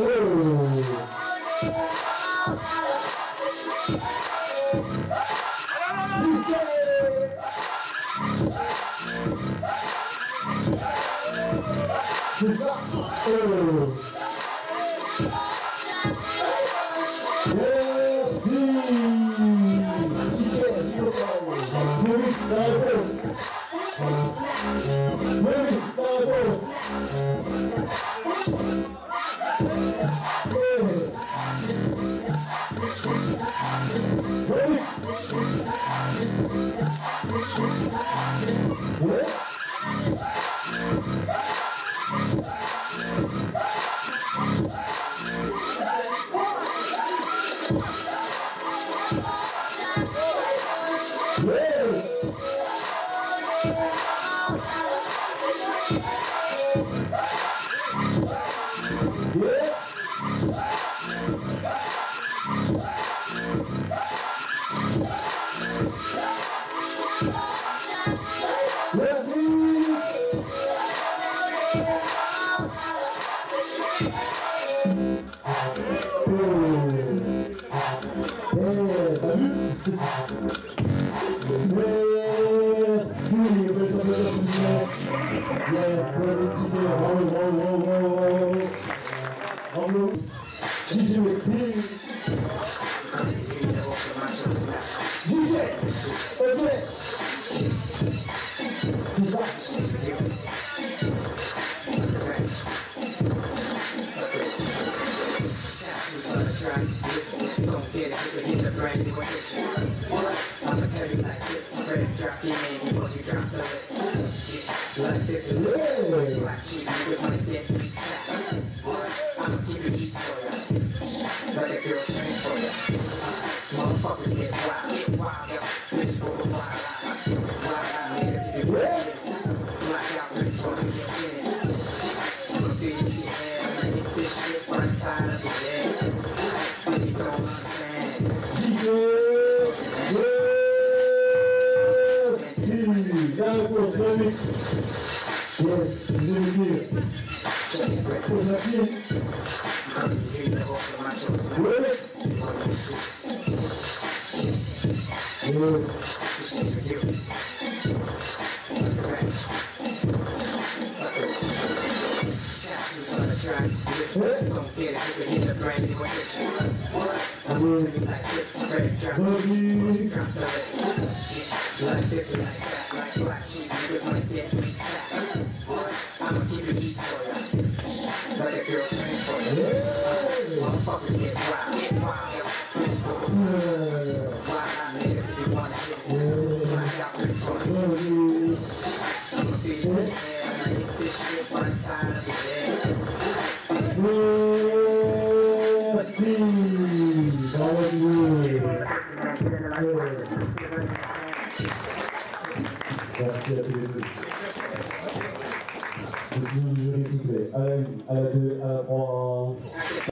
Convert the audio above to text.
Oh. Santos. Luiz Yes, sim, eu penso assim, né? Yes, oh, oh, oh, oh, oh. Oh, meu. Did you see? DJ, DJ. DJ. I'ma tell you like this, ready drop your name before you drop the list. Yeah, like this, Yeah. black sheep, niggas wanna get me slapped. I'ma keep it deep for ya. Let a girl for ya. Motherfuckers get wild, get wild, yo. Galacophonic. Yes, Lumiere. So happy. Yes. Yes. Get. Like this, Like that, like black sheep, niggas wanna get me slapped. I'ma keep it for ya. A scream for ya. Get wild, get wild, wild you wanna out, bitch, go Remix. Merci. Bravo. Merci à tous les deux. Du jury, s'il vous plaît. À la 1, à la 2, à la 3.